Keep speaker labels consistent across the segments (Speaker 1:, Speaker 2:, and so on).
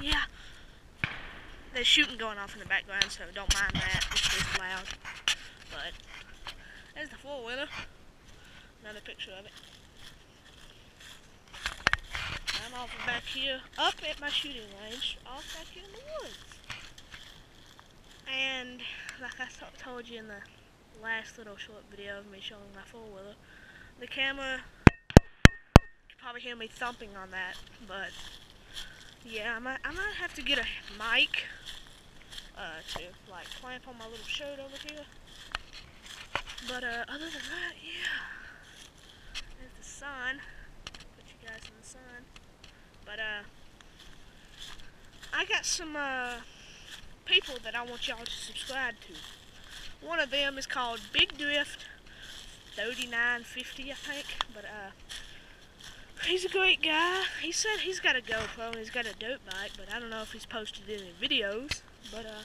Speaker 1: yeah. There's shooting going off in the background, so don't mind that. It's just loud. But there's the four wheeler. Another picture of it. I'm off back here, up at my shooting range, off back here in the woods. And like I told you in the last little short video of me showing my four wheeler, the camera, you probably hear me thumping on that, but yeah, I might, I might have to get a mic uh, to like clamp on my little shirt over here. But uh, other than that, yeah, there's the sun. Put you guys in the sun. But uh, I got some uh, people that I want y'all to subscribe to. One of them is called Big Drift 3950, I think. But uh, he's a great guy. He said he's got a GoPro and he's got a dirt bike, but I don't know if he's posted any videos. But uh,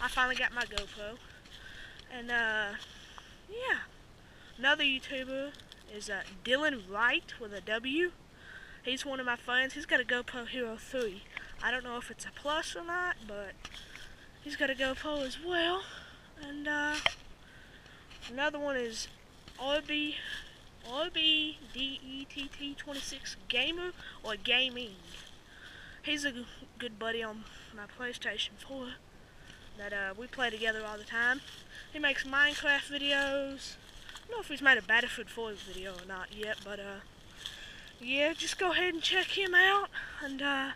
Speaker 1: I finally got my GoPro. And uh, yeah. Another YouTuber is uh, Dylan Wright with a W. He's one of my friends. He's got a GoPro Hero 3. I don't know if it's a plus or not, but he's got a GoPro as well. And uh, another one is RB, RBDETT26 Gamer or Gaming. He's a good buddy on my PlayStation 4 that uh, we play together all the time. He makes Minecraft videos. I don't know if he's made a Battlefield 4 video or not yet, but uh, yeah, just go ahead and check him out. And uh,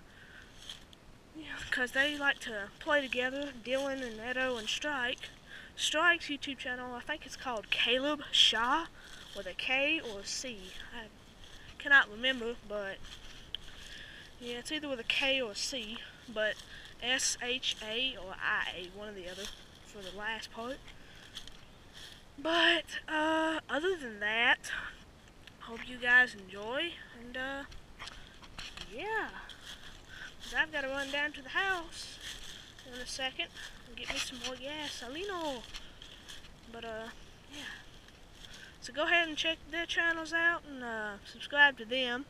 Speaker 1: yeah, because they like to play together, Dylan and Edo and Strike. Strike's YouTube channel, I think it's called Caleb Shaw, with a K or a C. I cannot remember, but yeah, it's either with a K or a C, but S-H-A or I-A, one or the other, for the last part. But, uh, other than that, hope you guys enjoy, and, uh, yeah. I've got to run down to the house in a second and get me some more gas, gasolino. But, uh, yeah. So go ahead and check their channels out and, uh, subscribe to them.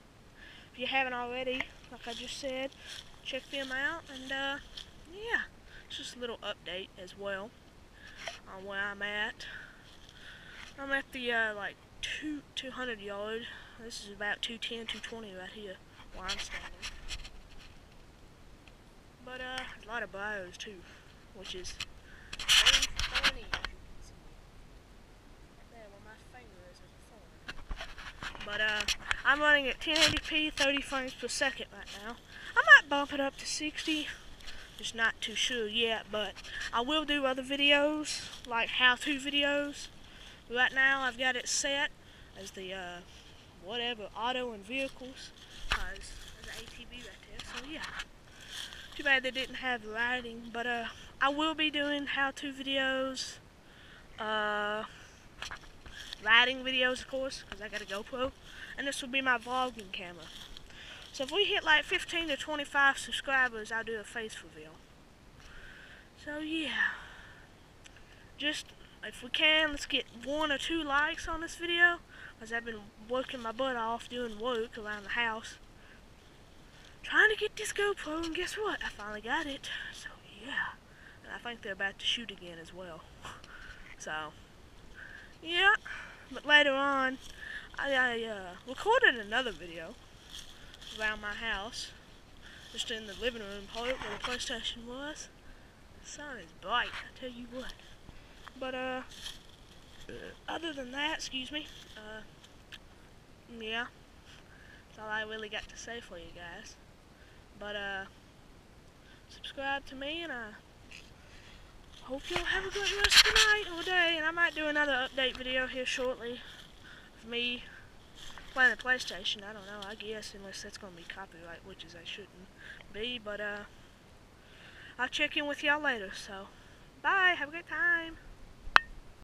Speaker 1: If you haven't already, like I just said, check them out and uh, yeah just a little update as well on where I'm at. I'm at the uh, like two 200 yard. This is about 210 220 right here where I'm standing. But uh a lot of bios too which is funny But uh, I'm running at 1080p, 30 frames per second right now. I might bump it up to 60. Just not too sure yet, but I will do other videos, like how-to videos. Right now, I've got it set as the, uh, whatever, auto and vehicles. An ATV right there, so yeah. Too bad they didn't have lighting, but, uh, I will be doing how-to videos, uh, videos, of course, because I got a GoPro. And this will be my vlogging camera. So if we hit like 15 to 25 subscribers, I'll do a face reveal. So yeah. Just, if we can, let's get one or two likes on this video. Because I've been working my butt off doing work around the house. Trying to get this GoPro, and guess what? I finally got it. So yeah. And I think they're about to shoot again as well. so, yeah. But later on, I, I uh, recorded another video around my house, just in the living room part where the PlayStation was. The sun is bright, I tell you what. But, uh, other than that, excuse me, uh, yeah, that's all I really got to say for you guys. But, uh, subscribe to me, and I hope you'll have a good rest of the night or day, and I might do another update video here shortly me playing the PlayStation. I don't know, I guess, unless that's going to be copyright, which is I shouldn't be, but, uh, I'll check in with y'all later, so, bye, have a good time.